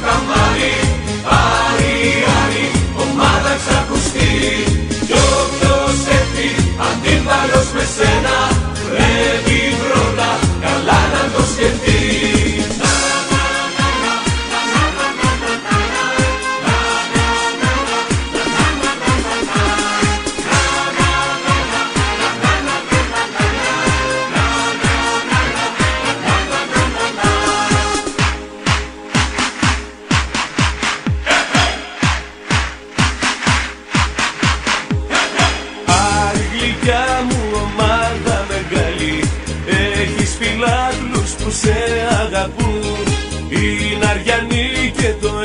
Santa Maria. σε αγαπούν. Οι Ναριανοί και το